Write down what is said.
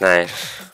Nice.